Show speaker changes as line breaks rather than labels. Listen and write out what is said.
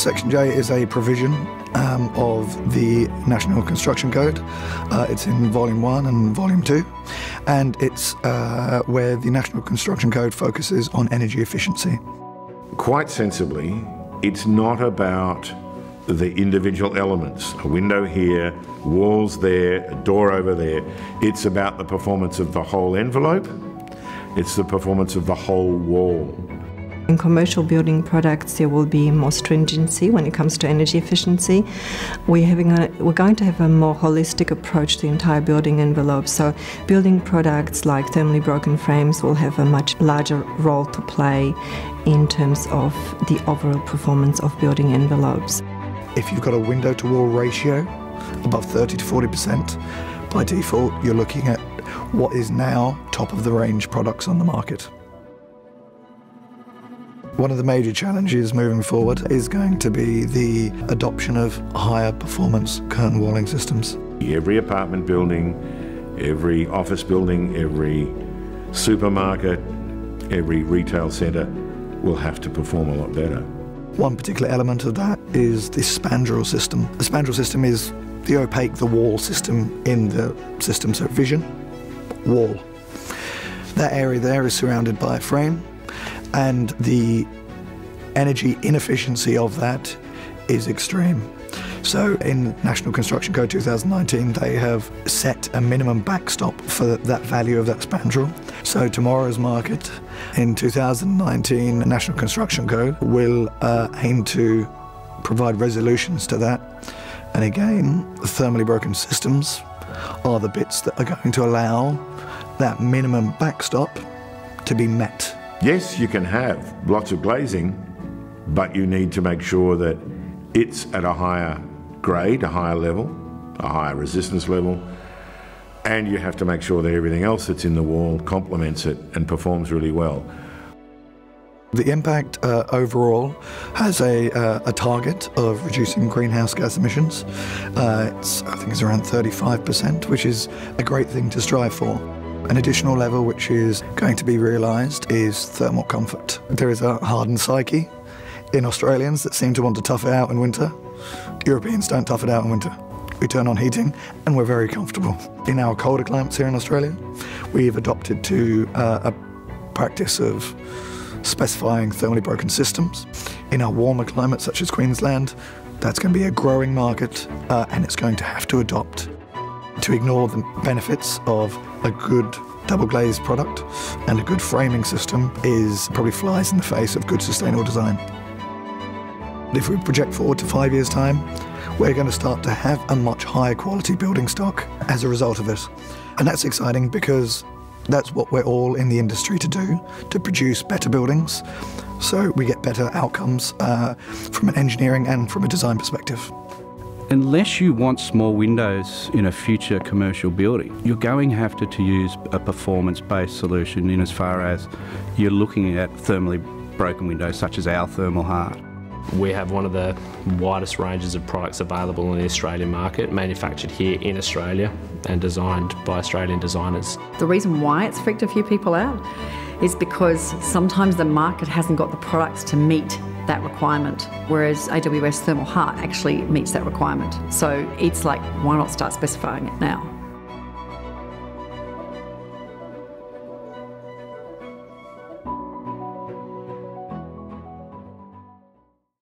Section J is a provision um, of the National Construction Code. Uh, it's in Volume 1 and Volume 2, and it's uh, where the National Construction Code focuses on energy efficiency.
Quite sensibly, it's not about the individual elements a window here, walls there, a door over there. It's about the performance of the whole envelope, it's the performance of the whole wall.
In commercial building products, there will be more stringency when it comes to energy efficiency. We're, having a, we're going to have a more holistic approach to the entire building envelope. So, building products like thermally broken frames will have a much larger role to play in terms of the overall performance of building envelopes.
If you've got a window to wall ratio above 30 to 40%, by default, you're looking at what is now top of the range products on the market. One of the major challenges moving forward is going to be the adoption of higher performance curtain walling systems.
Every apartment building, every office building, every supermarket, every retail centre will have to perform a lot better.
One particular element of that is the spandrel system. The spandrel system is the opaque, the wall system in the system, so vision, wall. That area there is surrounded by a frame and the energy inefficiency of that is extreme. So in National Construction Code 2019, they have set a minimum backstop for that value of that spandrel. So tomorrow's market in 2019, National Construction Code will uh, aim to provide resolutions to that. And again, the thermally broken systems are the bits that are going to allow that minimum backstop to be met.
Yes, you can have lots of glazing, but you need to make sure that it's at a higher grade, a higher level, a higher resistance level, and you have to make sure that everything else that's in the wall complements it and performs really well.
The impact uh, overall has a, uh, a, target of reducing greenhouse gas emissions. Uh, I think it's around 35%, which is a great thing to strive for. An additional level which is going to be realised is thermal comfort. There is a hardened psyche in Australians that seem to want to tough it out in winter. Europeans don't tough it out in winter. We turn on heating and we're very comfortable. In our colder climates here in Australia, we've adopted to uh, a practice of specifying thermally broken systems. In our warmer climates such as Queensland, that's going to be a growing market uh, and it's going to have to adopt to ignore the benefits of a good double glazed product and a good framing system is probably flies in the face of good sustainable design. If we project forward to five years' time, we're going to start to have a much higher quality building stock as a result of this. And that's exciting because that's what we're all in the industry to do, to produce better buildings so we get better outcomes uh, from an engineering and from a design perspective.
Unless you want small windows in a future commercial building, you're going to have to, to use a performance-based solution in as far as you're looking at thermally broken windows such as our Thermal Heart.
We have one of the widest ranges of products available in the Australian market, manufactured here in Australia and designed by Australian designers.
The reason why it's freaked a few people out is because sometimes the market hasn't got the products to meet that requirement, whereas AWS Thermal Heart actually meets that requirement. So it's like, why not start specifying it now?